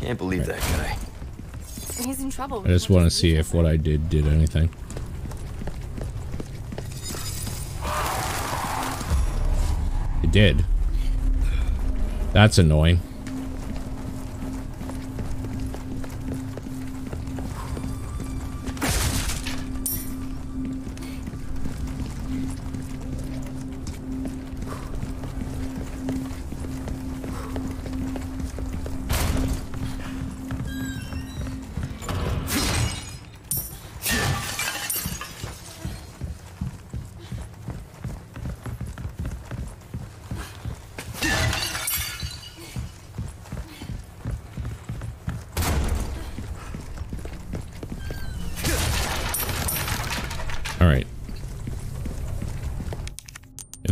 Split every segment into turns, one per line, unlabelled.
Can't believe that guy.
He's in trouble.
I just want to see if what I did did anything. It did. That's annoying.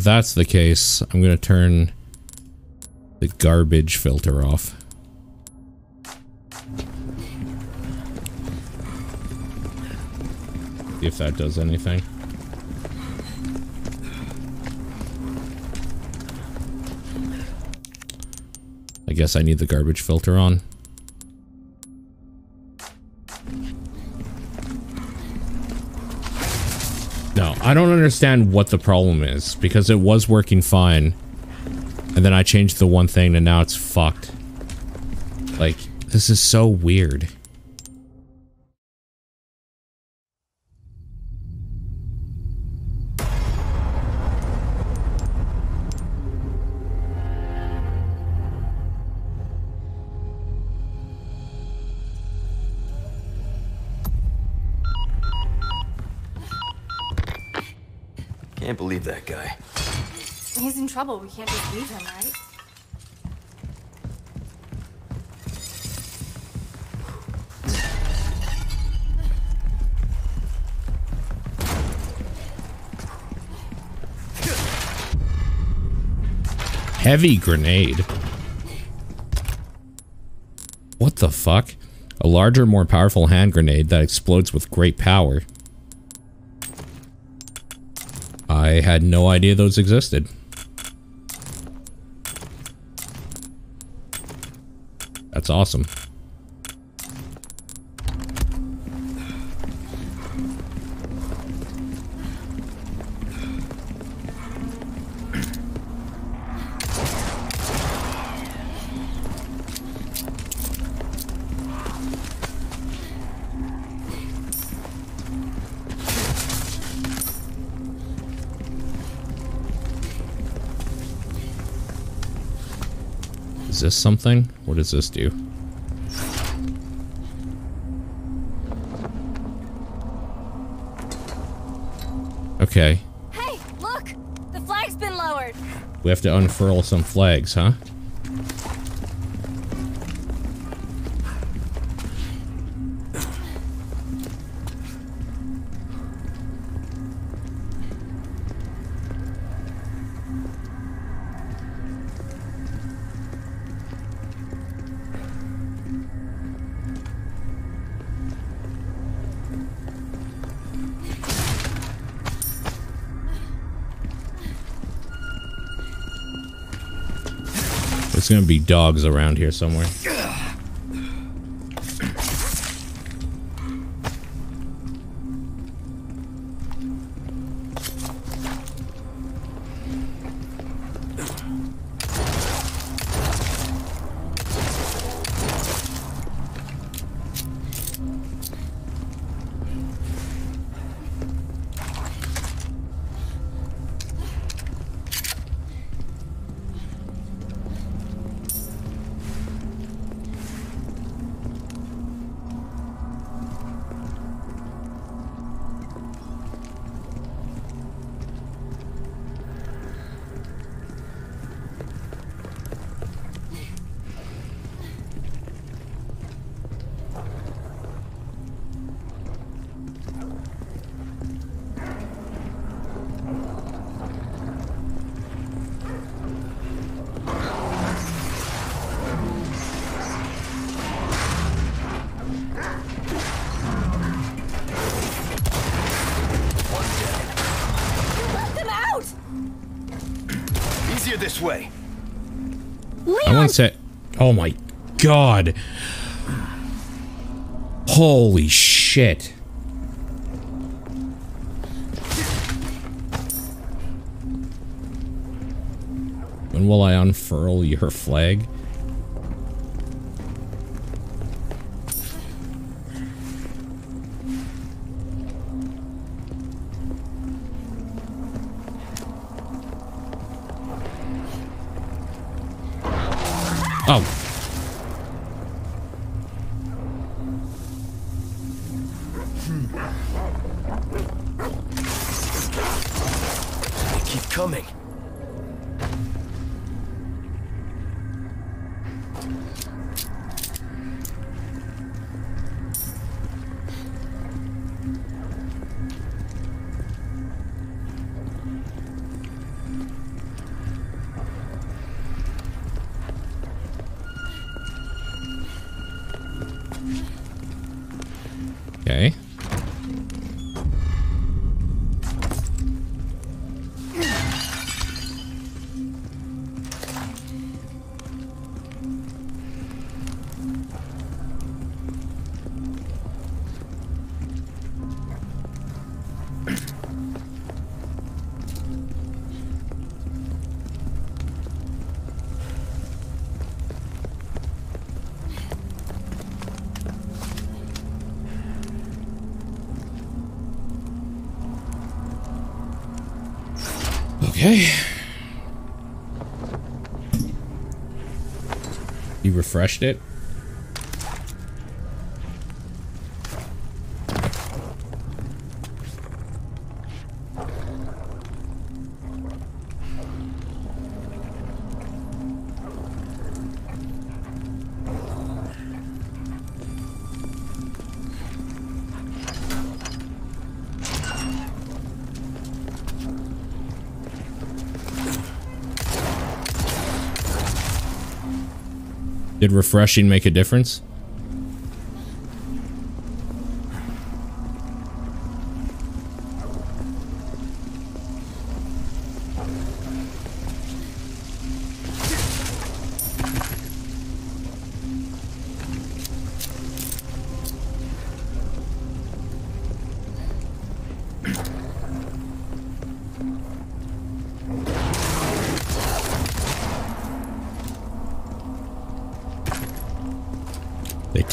That's the case, I'm gonna turn the garbage filter off. See if that does anything. I guess I need the garbage filter on. I don't understand what the problem is because it was working fine. And then I changed the one thing and now it's fucked. Like, this is so weird.
Trouble. We can't just leave him, right?
Heavy grenade. What the fuck? A larger, more powerful hand grenade that explodes with great power. I had no idea those existed. That's awesome. This something? What does this do? Okay.
Hey, look! The flag's been lowered.
We have to unfurl some flags, huh? There's gonna be dogs around here somewhere. Say. Oh my. god. Holy shit. When will I unfurl your flag? Refreshed it? Did refreshing make a difference?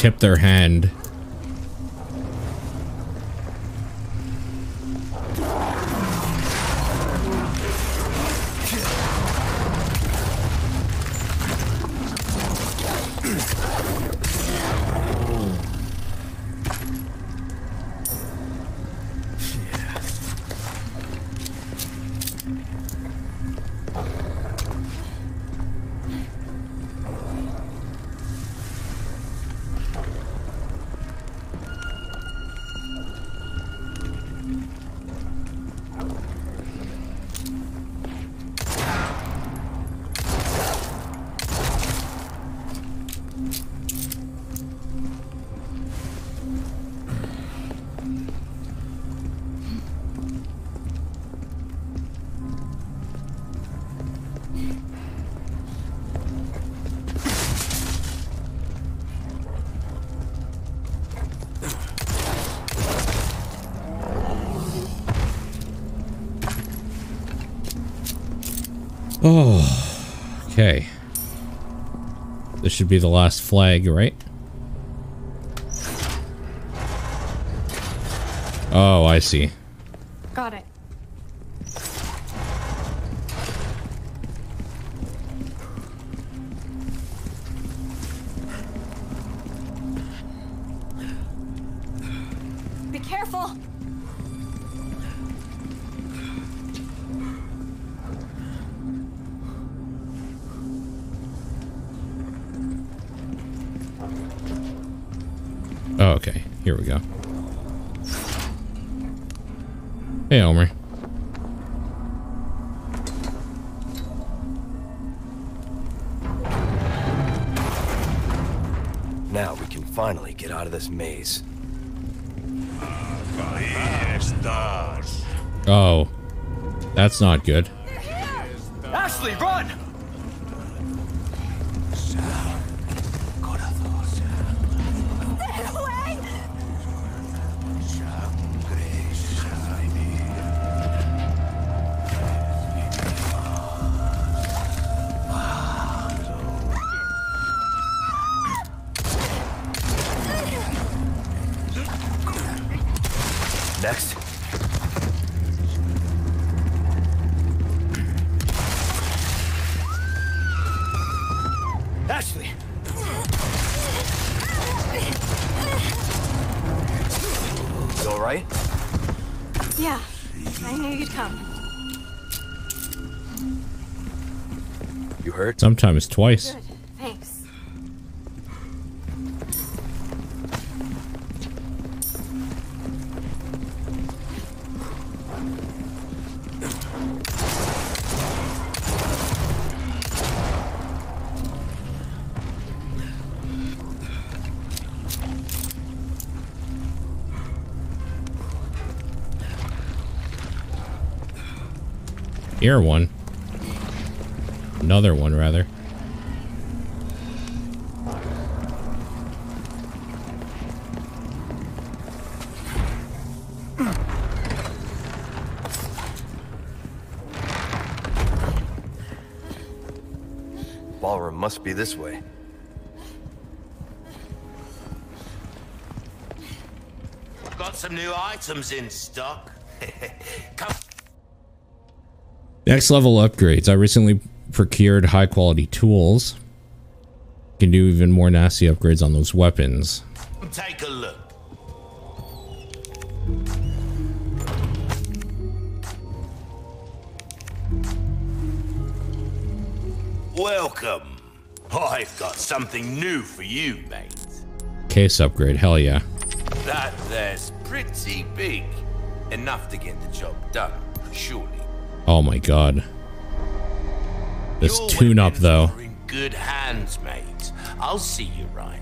Tip their hand. Be the last flag, right? Oh, I see. Oh, okay. Here we go. Hey, Elmer.
Now we can finally get out of this maze.
Oh. That's not good. Sometimes twice.
Good, thanks.
Here one. Another one, rather.
Ballroom must be this way.
Got some new items in stock. Come
Next level upgrades. I recently procured high quality tools. Can do even more nasty upgrades on those weapons.
take a look. Welcome. I've got something new for you, mate.
Case upgrade, hell yeah.
That there's pretty big. Enough to get the job done, surely.
Oh my god. This tune up though.
in good hands, mate. I'll see you right.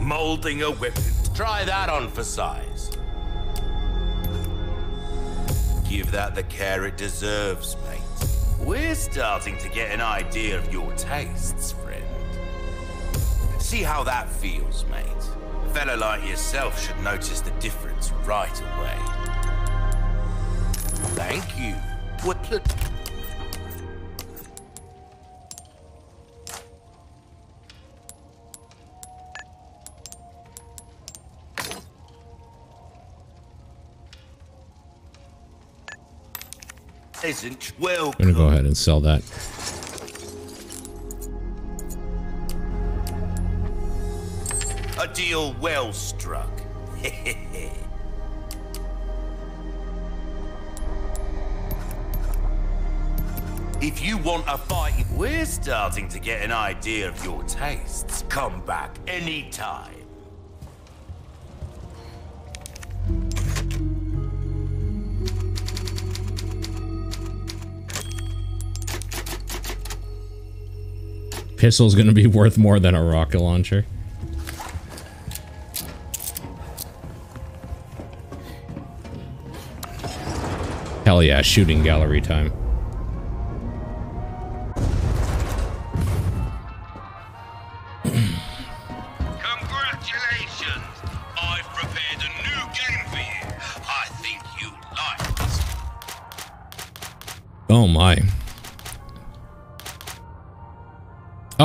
Molding a weapon. Try that on for size. Give that the care it deserves, mate. We're starting to get an idea of your tastes, friend. See how that feels, mate. A fella like yourself should notice the difference right away. Thank you. What Isn't well.
I'm gonna go ahead and sell that.
A deal well struck. if you want a fight, we're starting to get an idea of your tastes. Come back anytime.
Pistol's gonna be worth more than a rocket launcher. Hell yeah, shooting gallery time.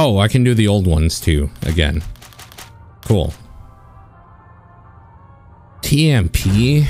Oh, I can do the old ones too, again. Cool. TMP?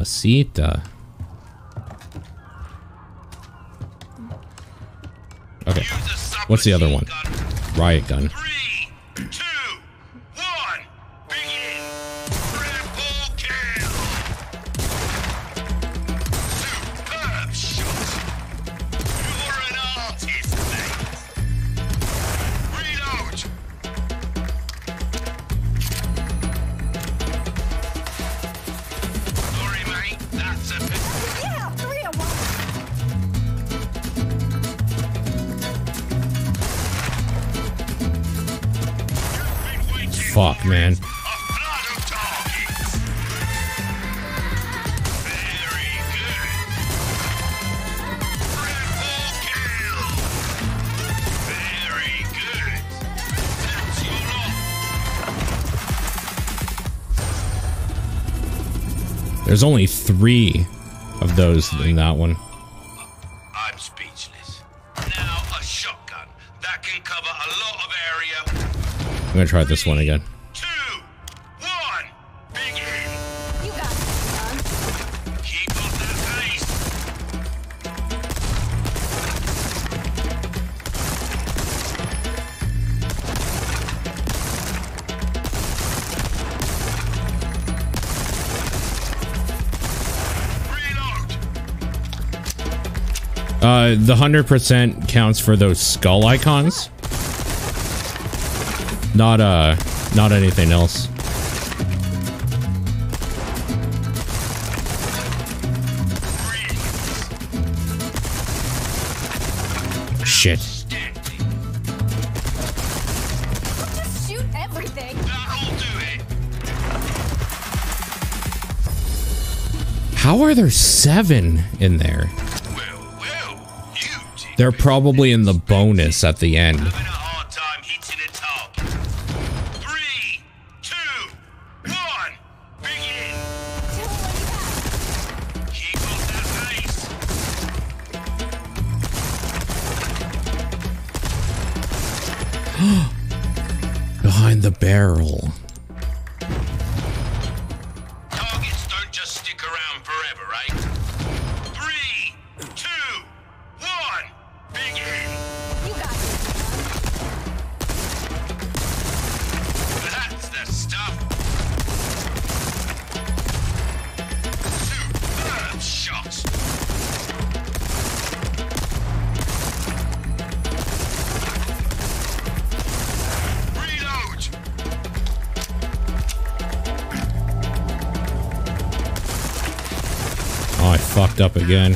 Mamacita. Okay. What's the other one? Riot gun. There's only three of those in that one.
I'm speechless. Now a shotgun that can cover a lot of area.
I'm gonna try this one again. Uh, the hundred percent counts for those skull icons. Not uh, not anything else. Shit. How are there seven in there? They're probably in the bonus at the end. Fucked up again.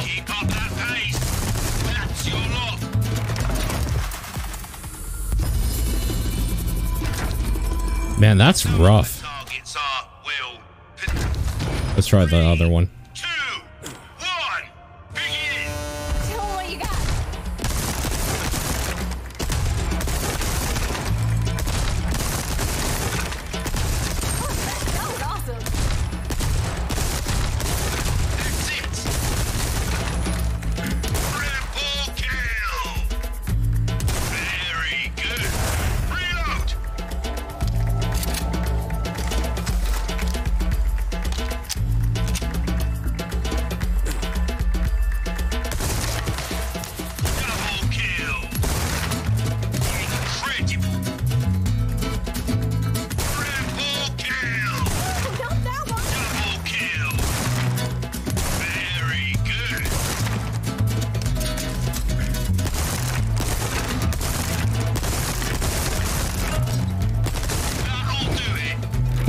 Keep up that pace. That's your lot.
Man, that's rough.
Targets are, well,
Let's try the other one,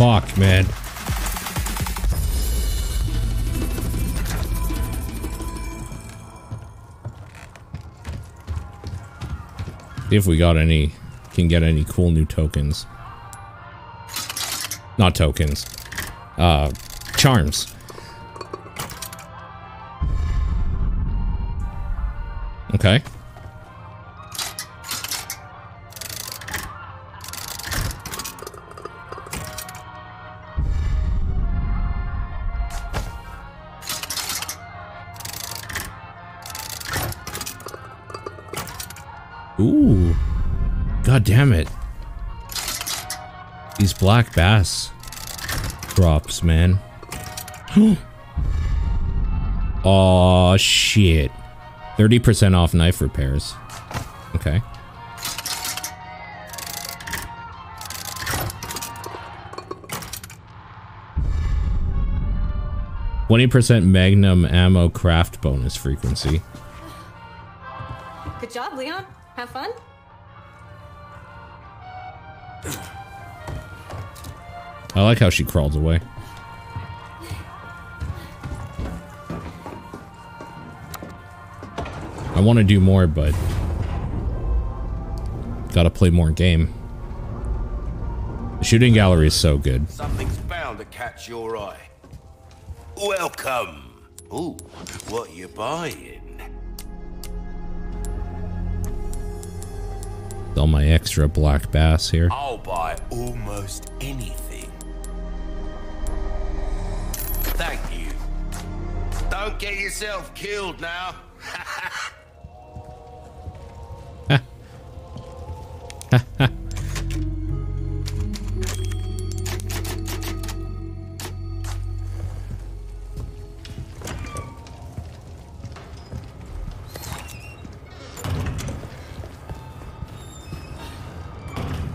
Fuck, man. See if we got any, can get any cool new tokens. Not tokens. Uh, charms. Okay. Damn it. These black bass drops, man. oh shit. 30% off knife repairs. Okay. Twenty percent Magnum ammo craft bonus frequency.
Good job, Leon. Have fun?
I like how she crawls away. I want to do more, but gotta play more game. The shooting gallery is so good.
Something's bound to catch your eye. Welcome. Ooh, what you buying?
All my extra black bass here.
I'll buy almost anything. Thank you. Don't get yourself killed now.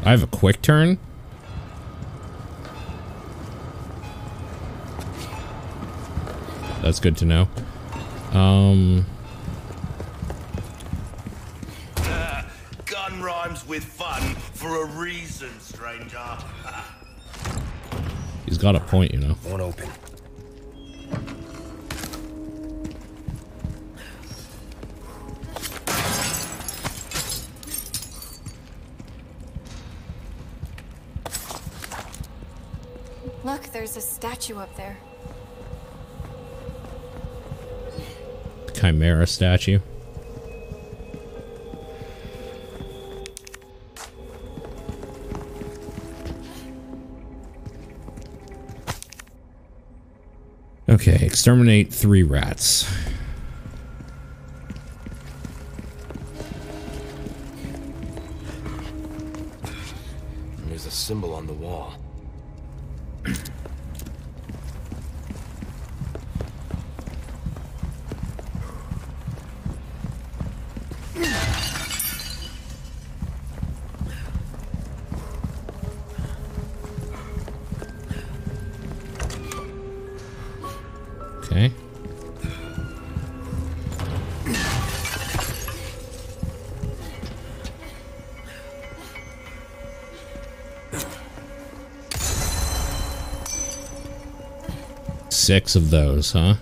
I have a quick turn. That's good to know. Um,
Gun rhymes with fun for a reason, stranger.
he's got a point, you know.
Won't open.
Look, there's a statue up there.
Chimera statue. Okay, exterminate three rats. Six of those, huh?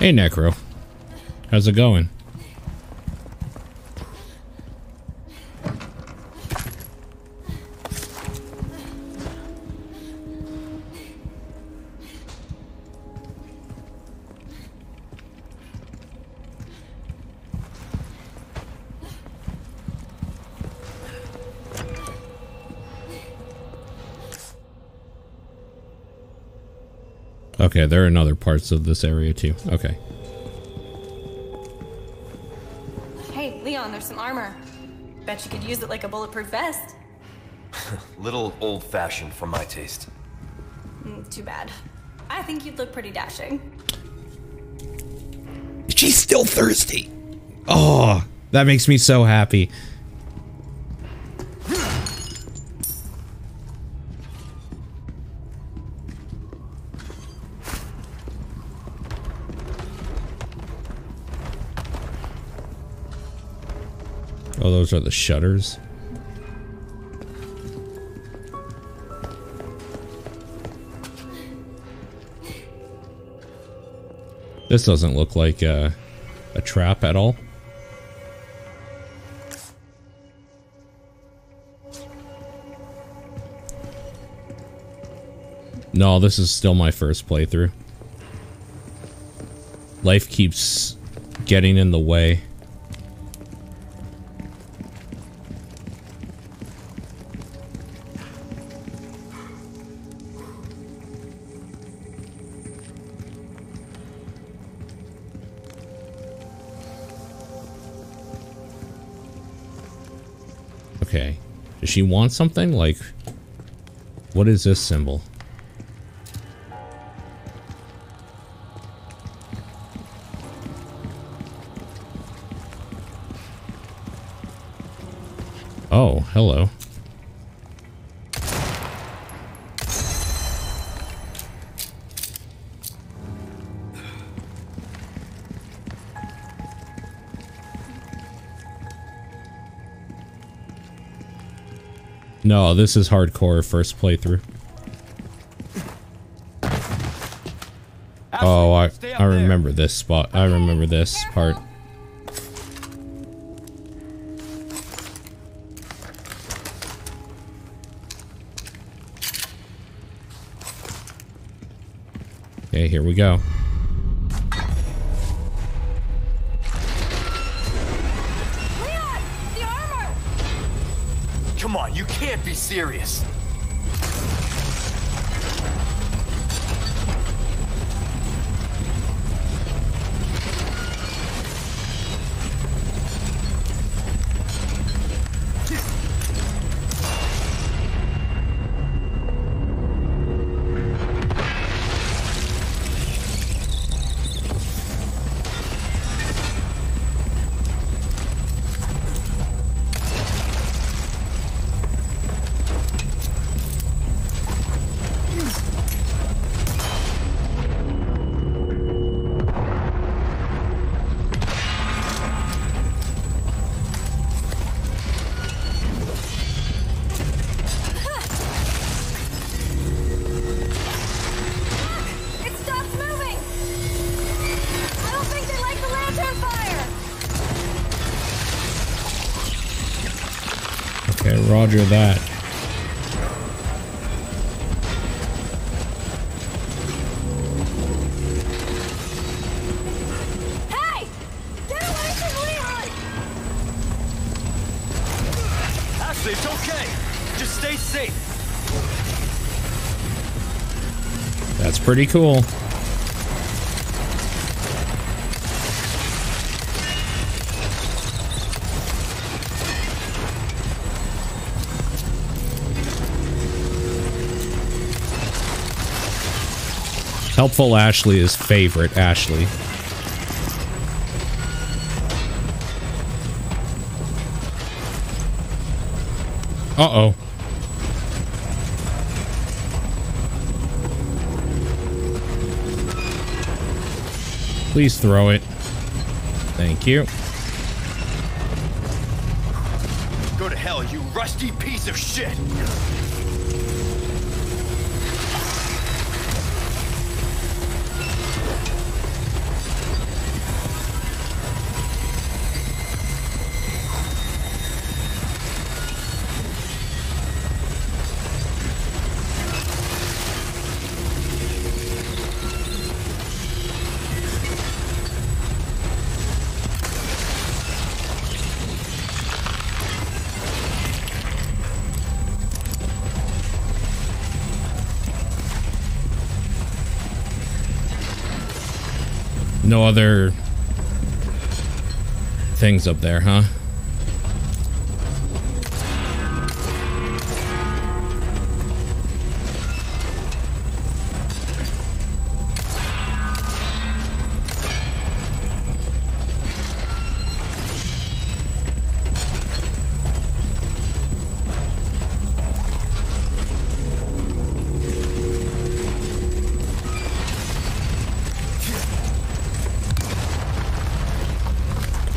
Hey, Necro. How's it going? Okay, there are in other parts of this area too. Okay.
Hey, Leon, there's some armor. Bet you could use it like a bulletproof vest.
Little old-fashioned for my taste.
Mm, too bad. I think you'd look pretty dashing.
She's still thirsty. Oh, that makes me so happy. Oh, those are the shutters. This doesn't look like a, a trap at all. No, this is still my first playthrough. Life keeps getting in the way. She want something? Like, what is this symbol? Oh, hello. No, this is hardcore first playthrough. Oh, I I remember this spot. I remember this part. Okay, here we go.
Serious.
Pretty cool. Helpful Ashley is favorite Ashley. Uh-oh. Please throw it. Thank you.
Go to hell, you rusty piece of shit.
No other things up there, huh?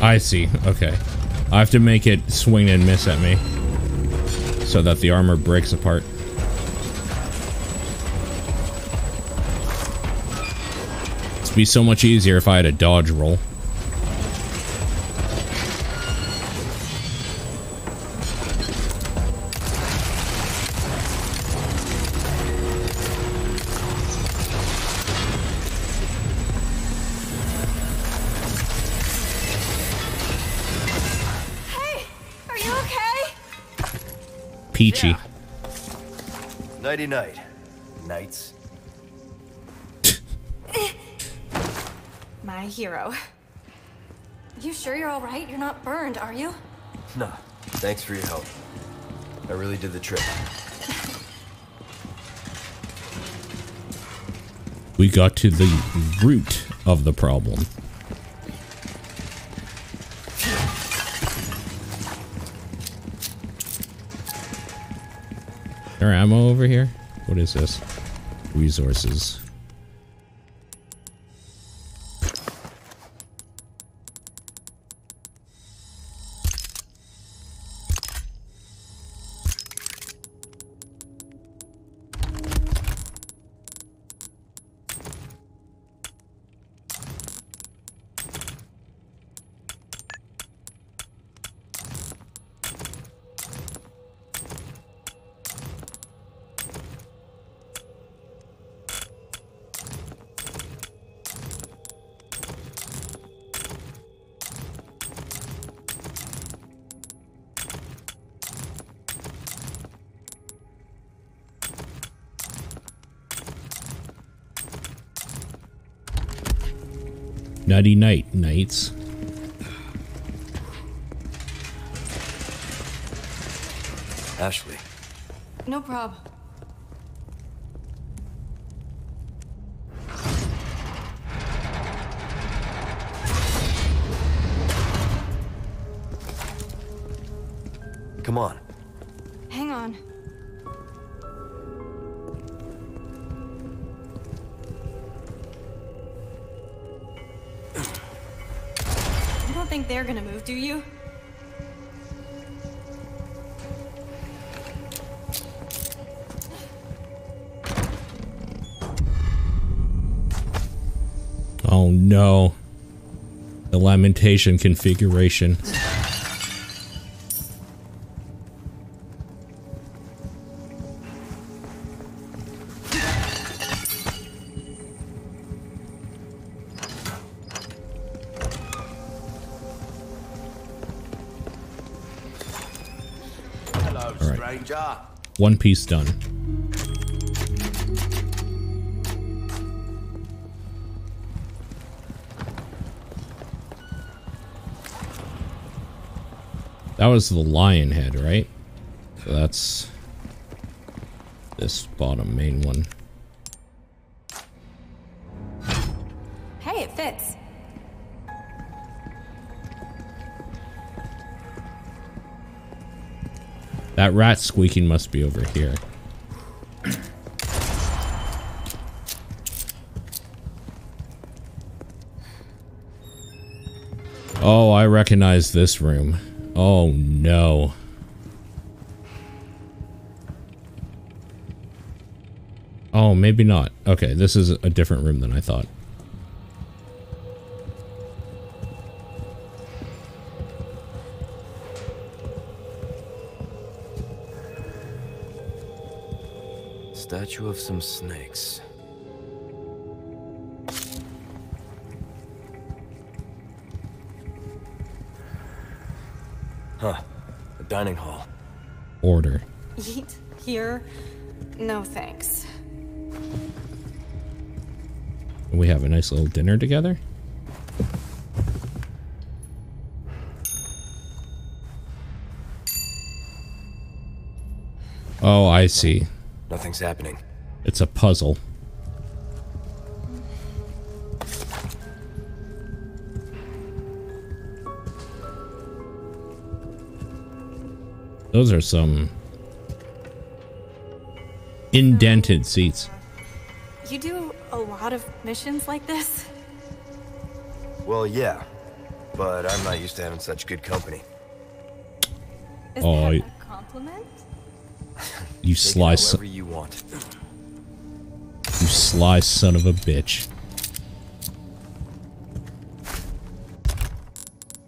I see. Okay. I have to make it swing and miss at me. So that the armor breaks apart. It'd be so much easier if I had a dodge roll.
Nighty night. Nights.
My hero. You sure you're alright? You're not burned, are you?
No, thanks for your help. I really did the trick.
We got to the root of the problem. There ammo over here? What is this? Resources. Nutty night, The lamentation configuration.
Hello,
right.
stranger.
One piece done. That was the lion head, right? So that's this bottom main one.
Hey, it fits.
That rat squeaking must be over here. Oh, I recognize this room. Oh no. Oh, maybe not. Okay, this is a different room than I thought.
Statue of some snakes. Dining hall.
Order.
Eat here? No thanks.
We have a nice little dinner together. Oh, I see.
Nothing's happening.
It's a puzzle. Those are some indented seats.
You do a lot of missions like this?
Well, yeah. But I'm not used to having such good company.
Is
Oh,
that
I-
a compliment?
You
Take
sly, son,
however you want.
you sly son of a bitch.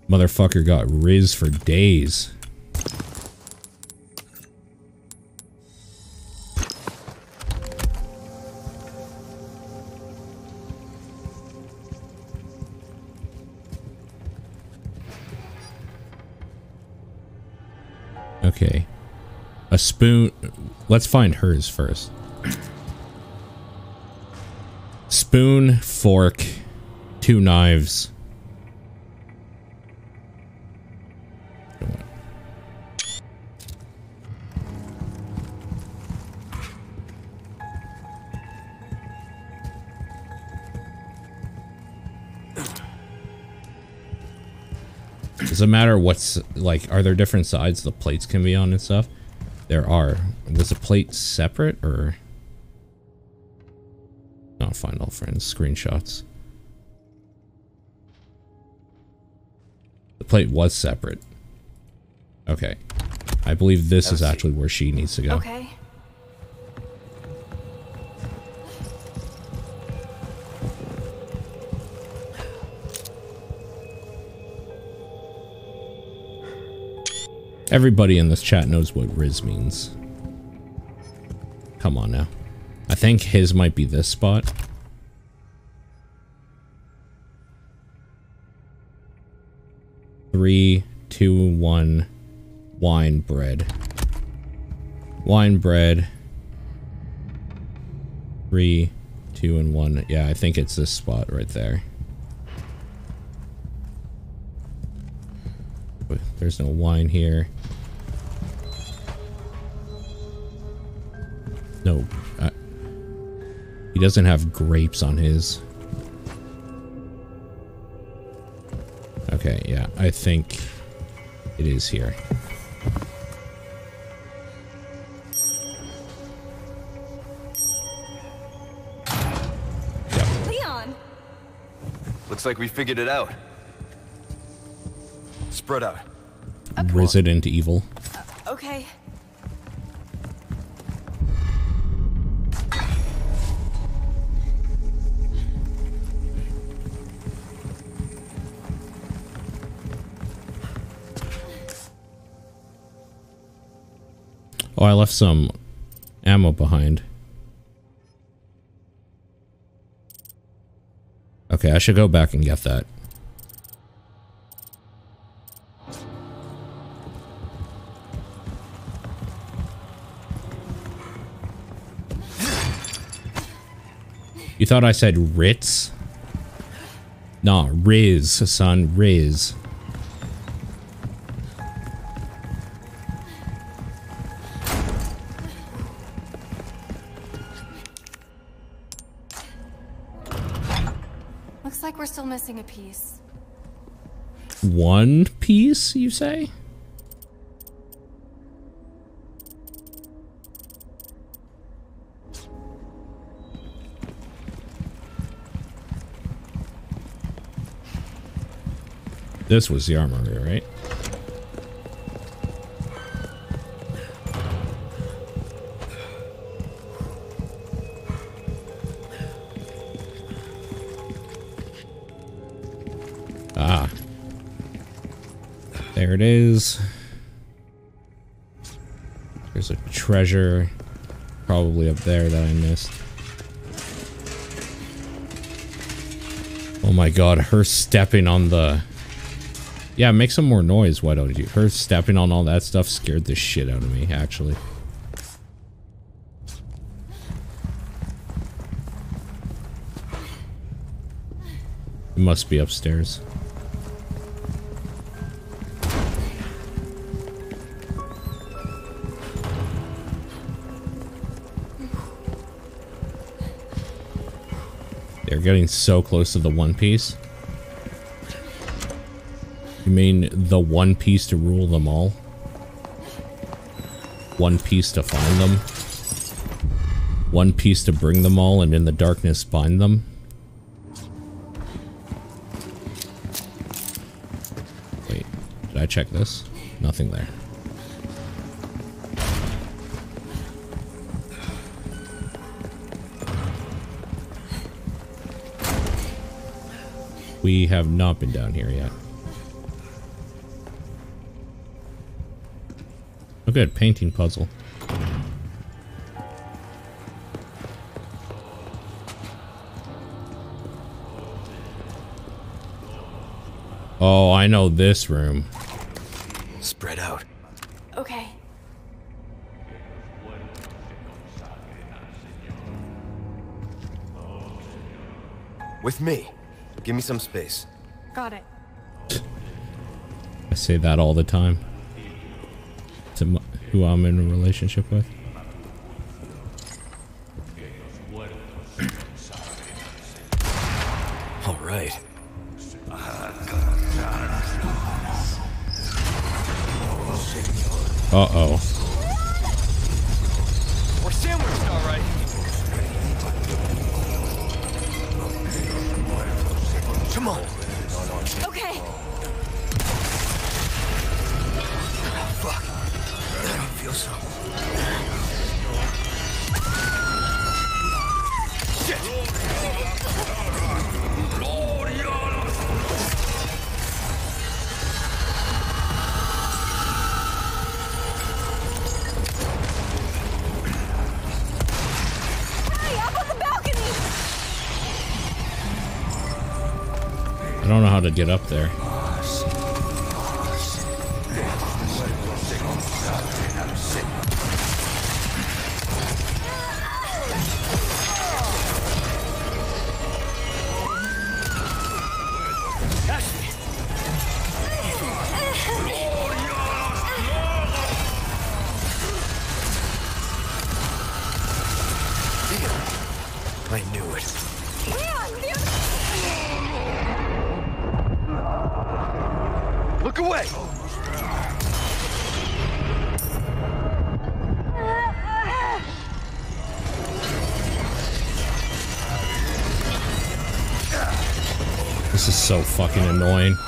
Motherfucker got riz for days. Okay. A spoon. Let's find hers first. Spoon, fork, two knives. Does it matter what's like? Are there different sides the plates can be on and stuff? There are. Was the plate separate or? Not find all friends screenshots. The plate was separate. Okay. I believe this is actually where she needs to go.
Okay.
Everybody in this chat knows what Riz means. Come on now. I think his might be this spot. Three, two, one, wine bread. Wine bread. Three, two, and one. Yeah, I think it's this spot right there. There's no wine here. No. Uh, he doesn't have grapes on his. Okay, yeah. I think it is here. Yep.
Leon!
Looks like we figured it out. Spread out.
Resident Evil. I left some ammo behind. Okay, I should go back and get that. You thought I said Ritz? Nah, Riz, son, Riz. One piece, you say? This was the armory, right? It is. There's a treasure probably up there that I missed. Oh my god, her stepping on the... Yeah, make some more noise, why don't you? Her stepping on all that stuff scared the shit out of me, actually. It must be upstairs. Getting so close to the One Piece. You mean the One Piece to rule them all? One Piece to find them? One Piece to bring them all and in the darkness find them? Wait, did I check this? Nothing there. We have not been down here yet. Oh good, painting puzzle. Oh, I know this room.
Spread out.
Okay.
With me. Give me some space.
Got it.
I say that all the time. To who I'm in a relationship with. fucking annoying.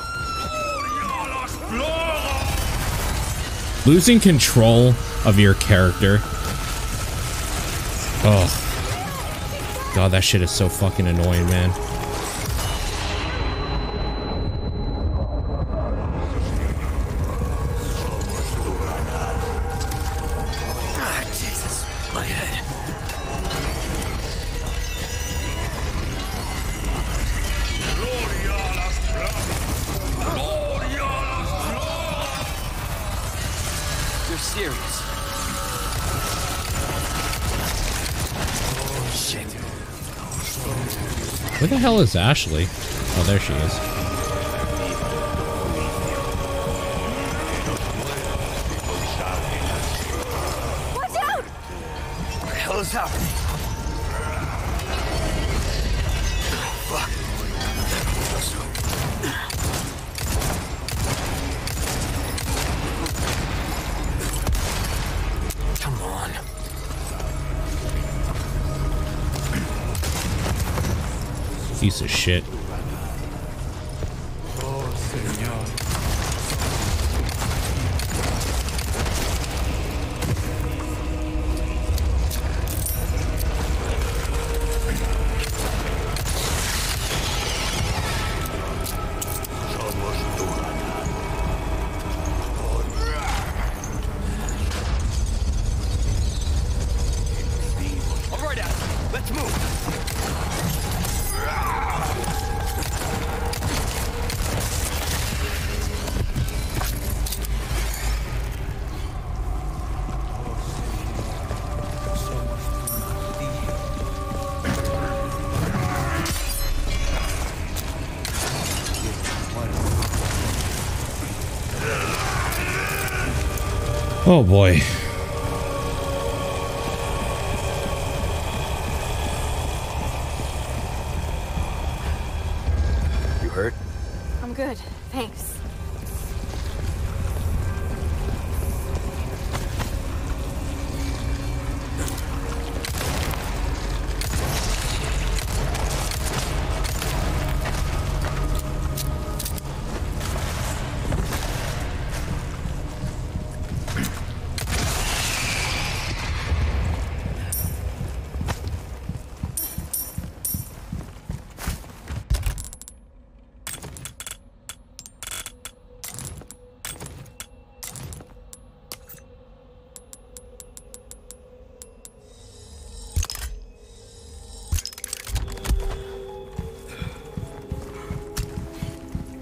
Losing control of your character. Oh. God, that shit is so fucking annoying, man. hell is Ashley? Oh, there she is. piece of shit. Oh boy.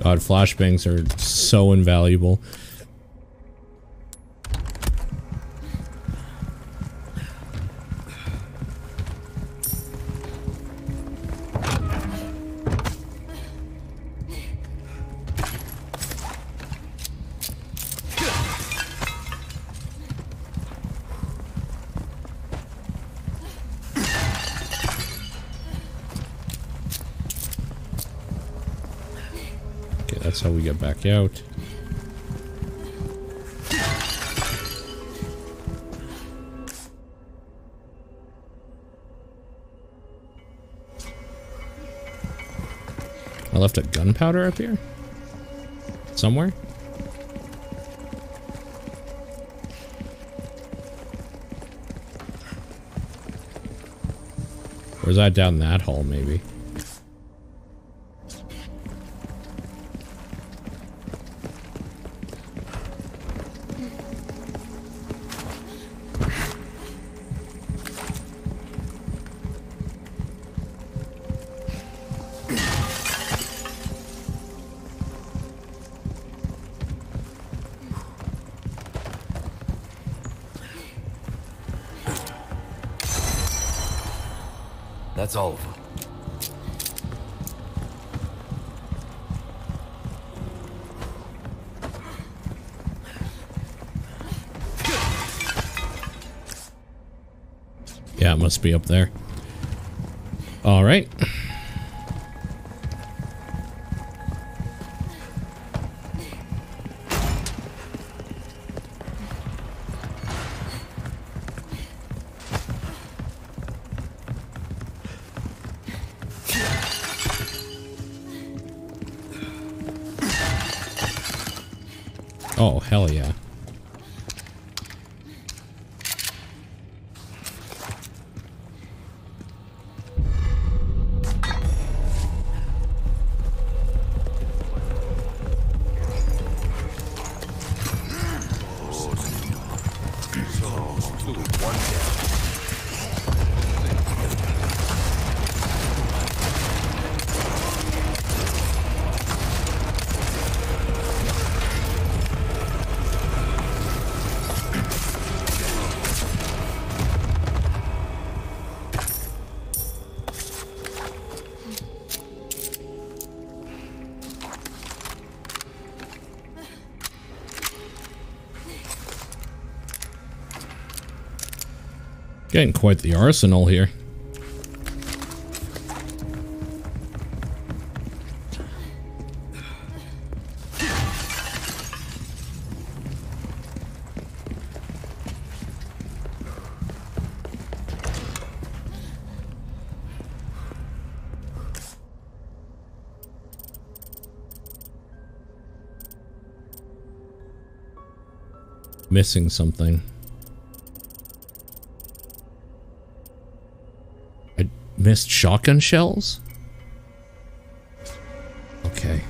God, flashbangs are so invaluable. get back out. I left a gunpowder up here? Somewhere? Or is that down that hall, maybe? Must be up there. All right. Oh, hell yeah. Getting quite the arsenal here. Missing something. I missed shotgun shells? Okay.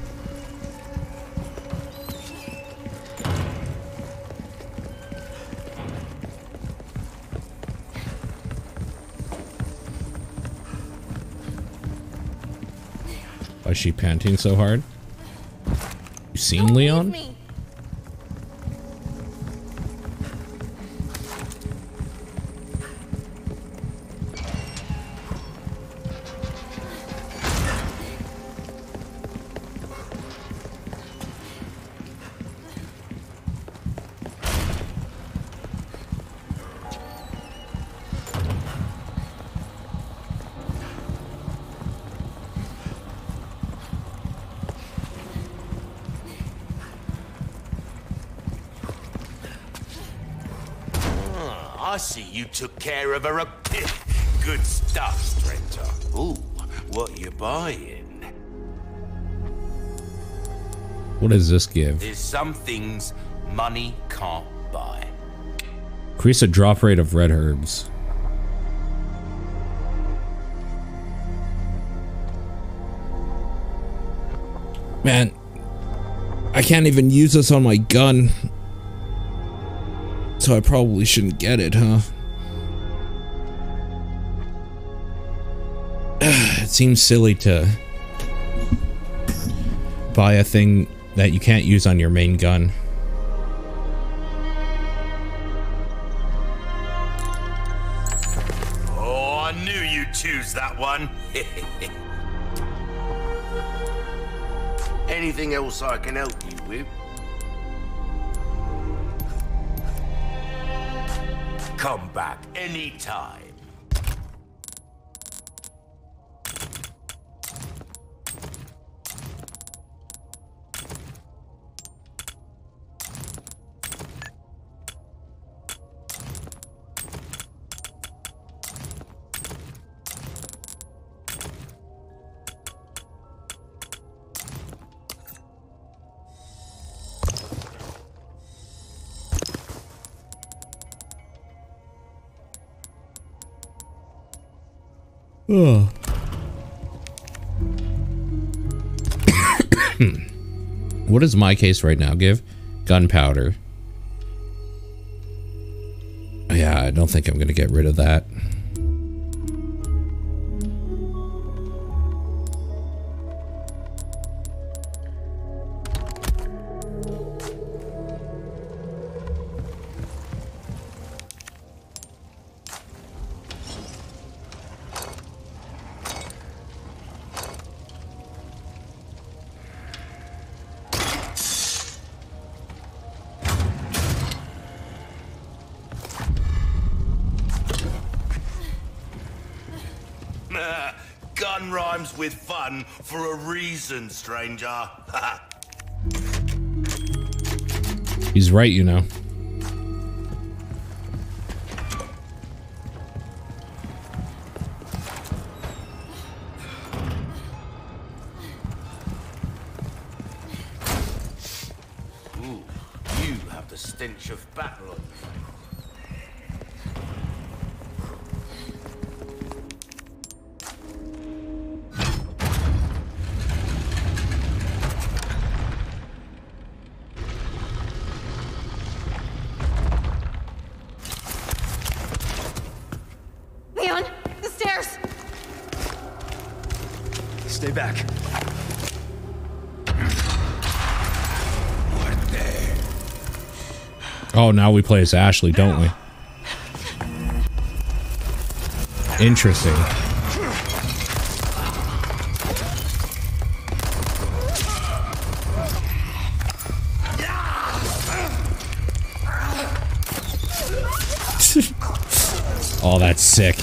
Why is she panting so hard? You seen Leon?
me.
Care of a- Good stuff, stranger. Ooh, what you buying?
What does this give?
There's some things money can't buy.
Increase the drop rate of red herbs. Man, I can't even use this on my gun. So I probably shouldn't get it, huh? Seems silly to buy a thing that you can't use on your main gun.
Oh, I knew you'd choose that one.
Anything else I can help you with?
Come back anytime.
what does my case right now give? Gunpowder. Yeah, I don't think I'm going to get rid of that.
Stranger.
He's right, you know. Now we play as Ashley, don't we? Interesting. oh, that's sick.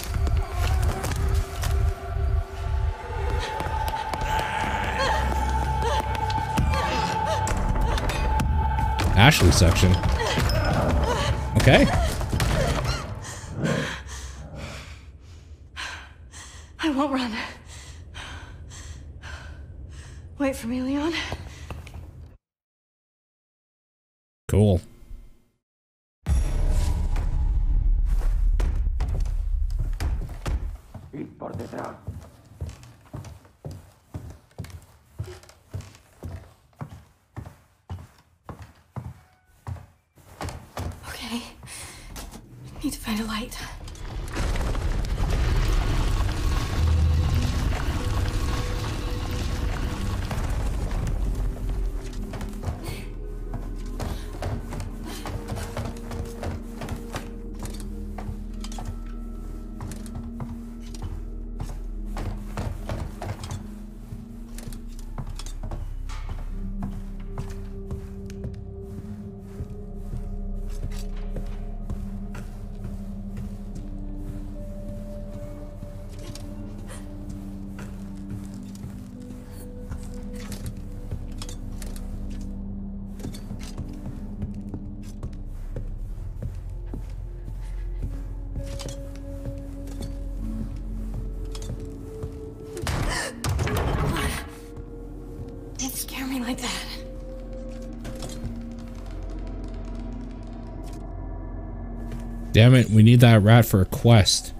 Ashley section. Okay. Damn it, we need that rat for a quest.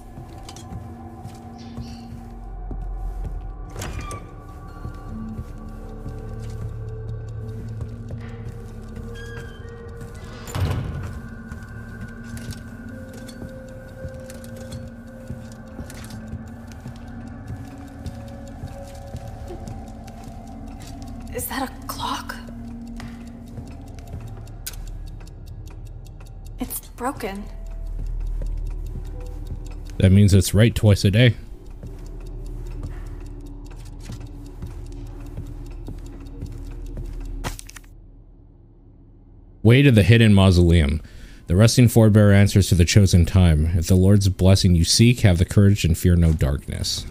Means it's right twice a day. Way to the hidden mausoleum. The resting forebear answers to the chosen time. If the Lord's blessing you seek, have the courage and fear no darkness.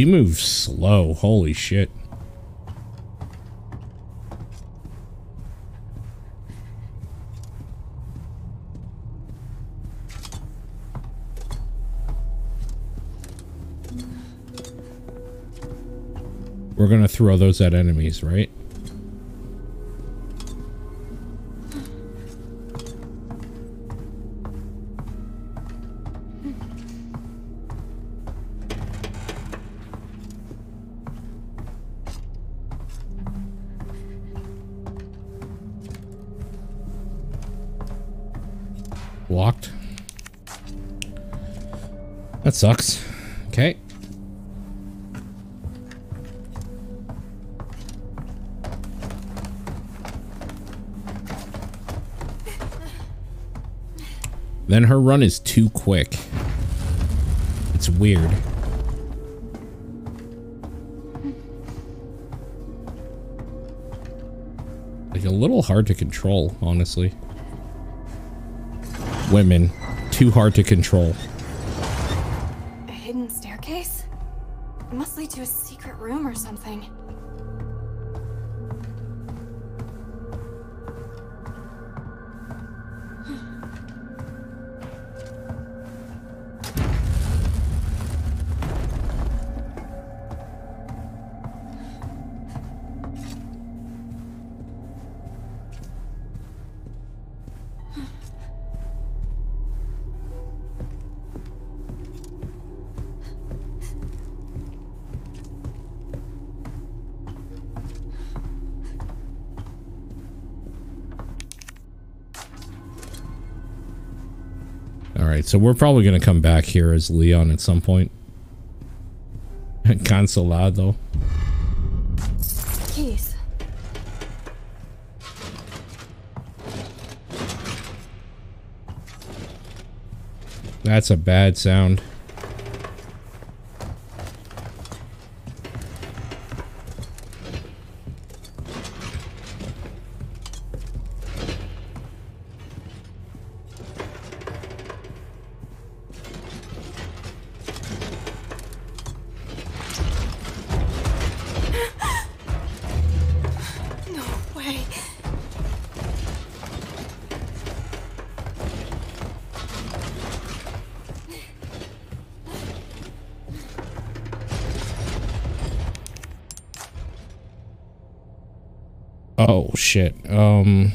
She moves slow. Holy shit. We're gonna throw those at enemies, right? Sucks. Okay. Then her run is too quick. It's weird. Like a little hard to control, honestly. Women, too hard to control.
Something.
So we're probably going to come back here as Leon at some point. Cancelado.
Keys.
That's a bad sound. Oh shit. Um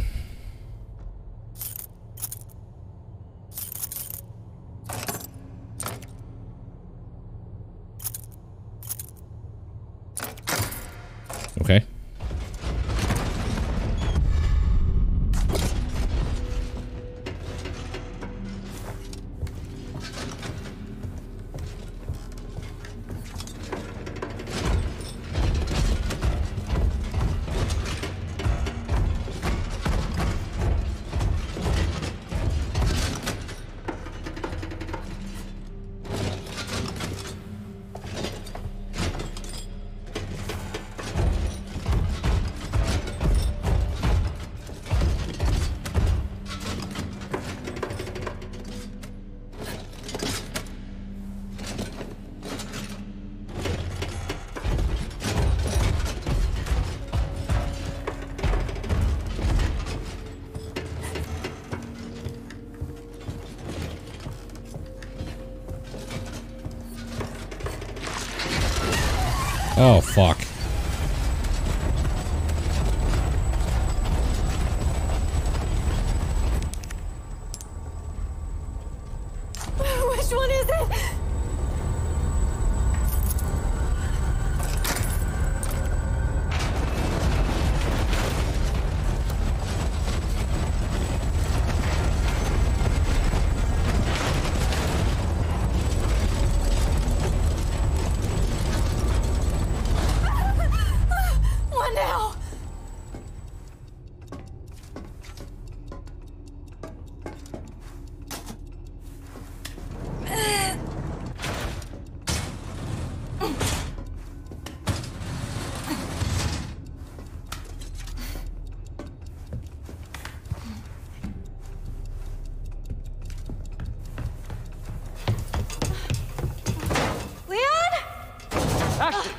Ashley,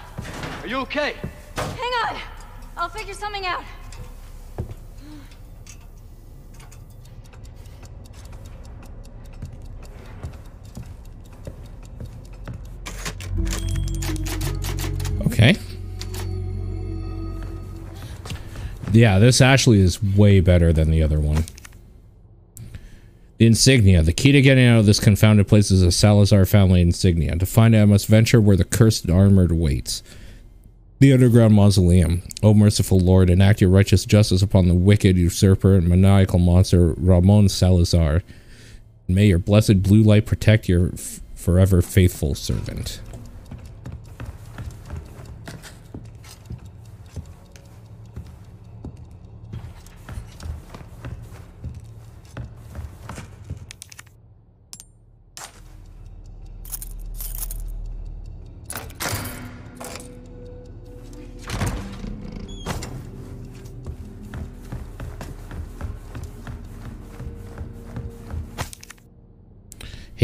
are you okay?
Hang on. I'll figure something out.
Okay. Yeah, this Ashley is way better than the other one. The insignia. The key to getting out of this confounded place is a Salazar family insignia. To find it, I must venture where the cursed armored waits. The underground mausoleum. O merciful Lord, enact your righteous justice upon the wicked usurper and maniacal monster Ramon Salazar. May your blessed blue light protect your forever faithful servant.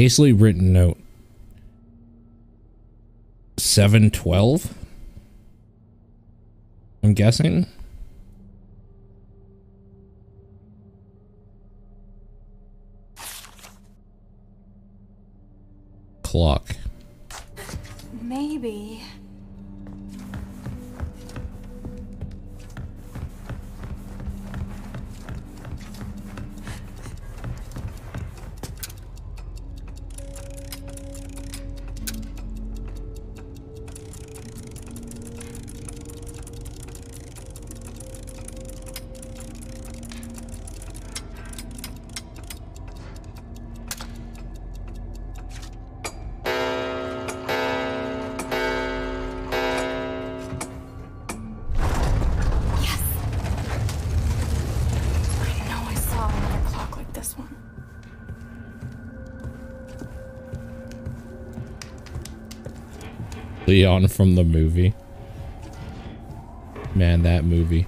Hastily written note. 712? I'm guessing. Clock.
Maybe.
Leon from the movie. Man, that movie.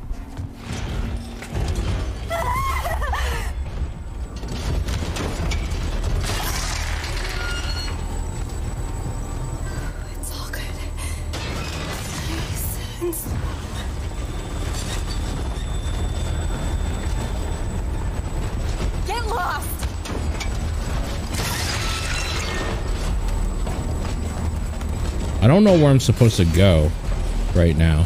Don't know where I'm supposed to go right now.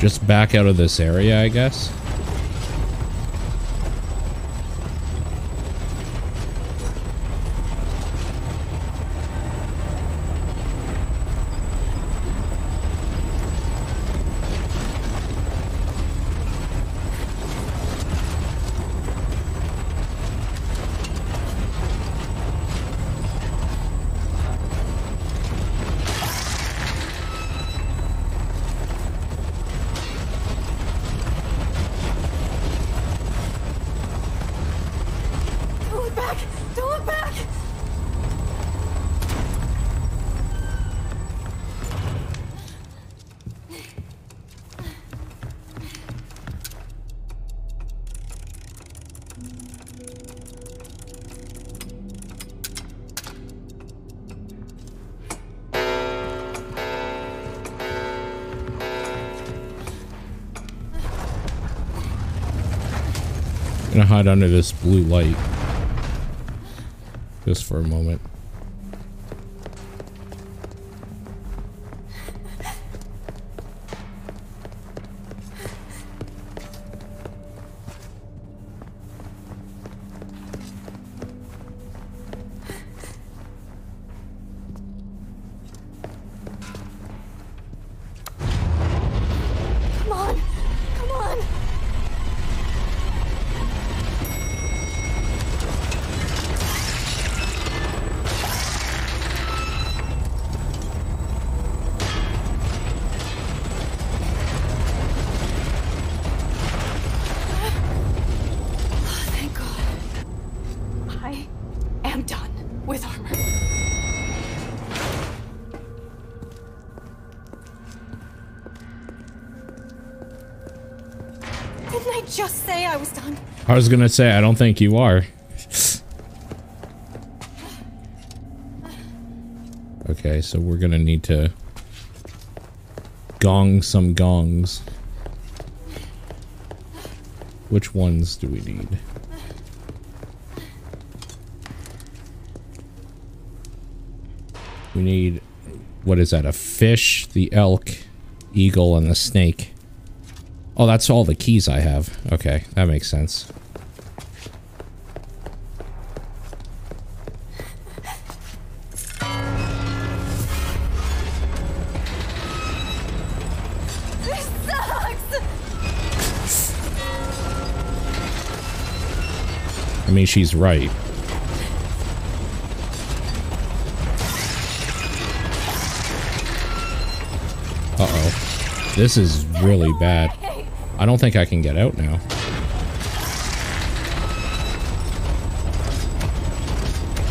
Just back out of this area, I guess. Hide under this blue light. Just for a moment.
Was
gonna say, I don't think you are. okay, so we're gonna need to gong some gongs. Which ones do we need? We need, what is that, a fish, the elk, eagle, and the snake. Oh, that's all the keys I have. Okay, that makes sense. Mean, she's right. Uh-oh. This is really bad. I don't think I can get out now.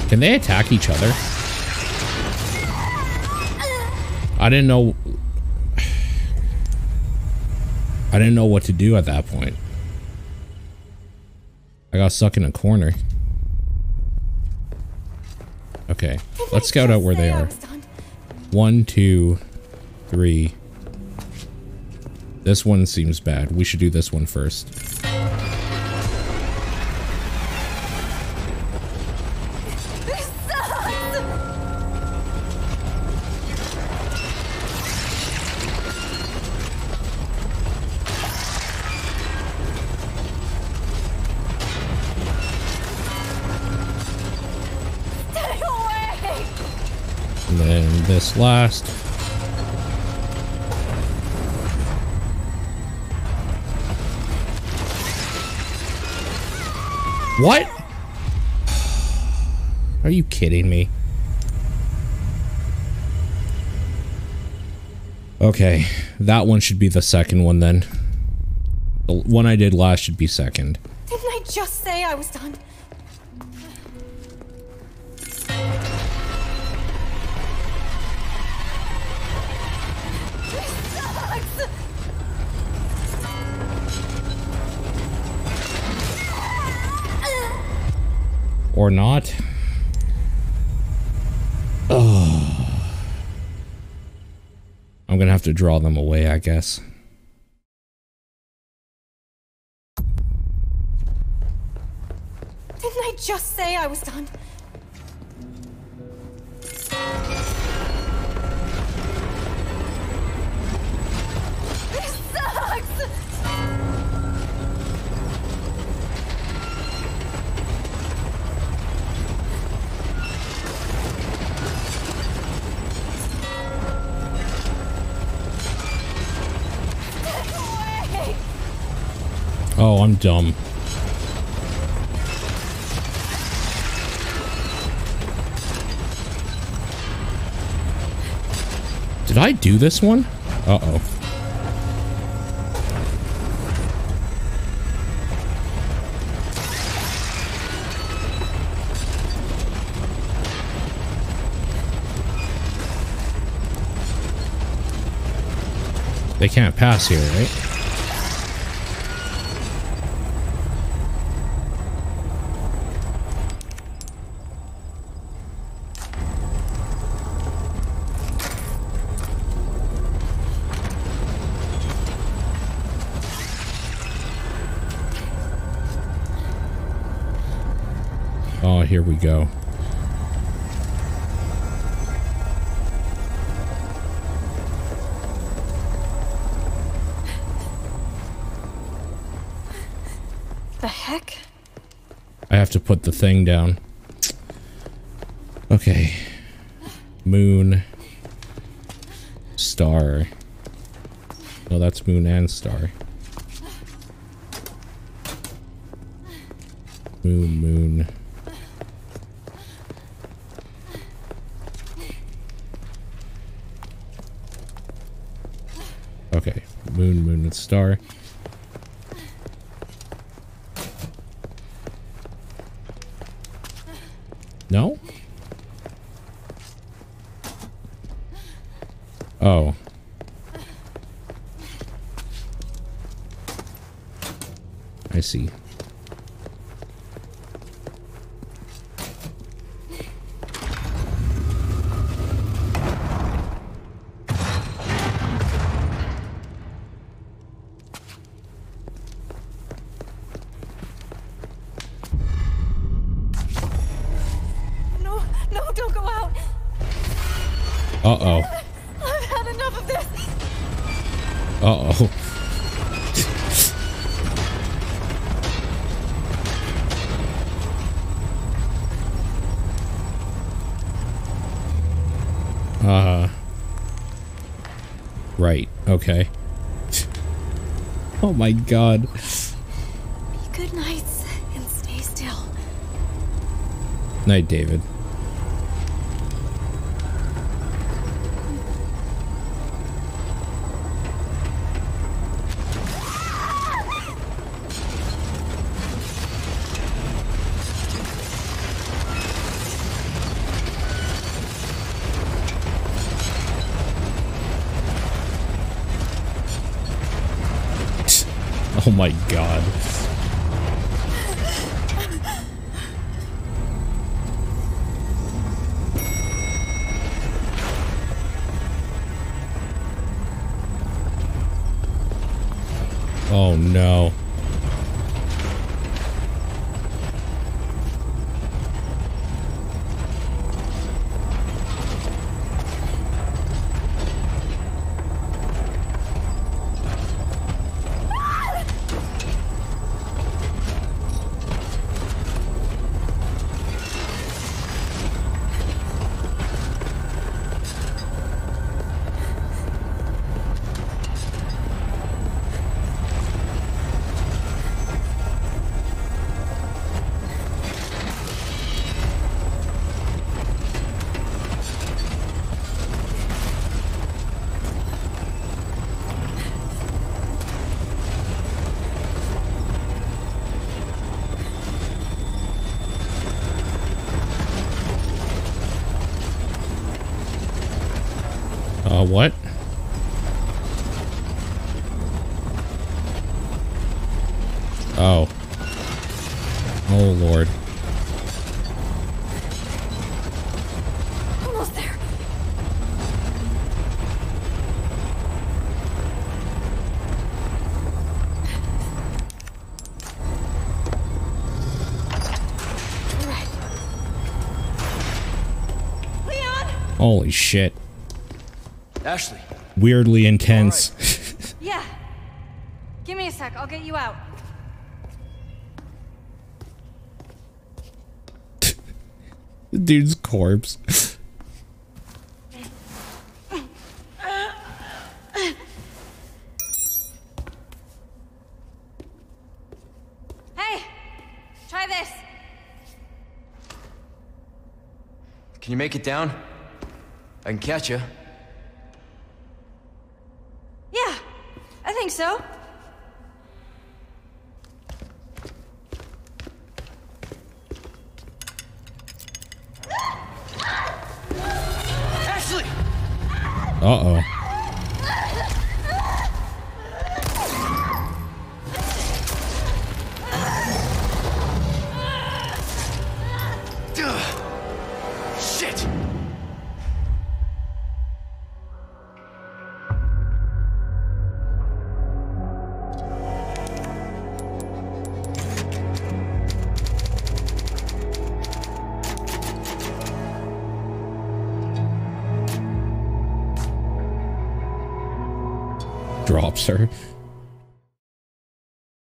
Can they attack each other? I didn't know... I didn't know what to do at that point. I got stuck in a corner. Okay, let's scout out where they are. One, two, three. This one seems bad. We should do this one first. Last. What? Are you kidding me? Okay, that one should be the second one then. The one I did last should be second.
Didn't I just say I was done?
Or not. Oh. I'm gonna have to draw them away, I guess.
Didn't I just say I was done?
Oh, I'm dumb. Did I do this one? Uh-oh. They can't pass here, right? We go.
The heck?
I have to put the thing down. Okay. Moon. Star. No, that's moon and star. Moon, moon. Okay. Moon, moon, and star. No? Oh. I see. God.
Good nights and stay still.
Night, David. Oh my god. Oh no. Uh, what? Oh. Oh, Lord.
Almost there. All right. Leon!
Holy shit.
Ashley,
Weirdly intense.
Yeah. Give me a sec. I'll get you out.
the dude's corpse.
Hey! Try this.
can you make it down? I can catch you.
Yeah, I think so.
Ashley!
Uh-oh.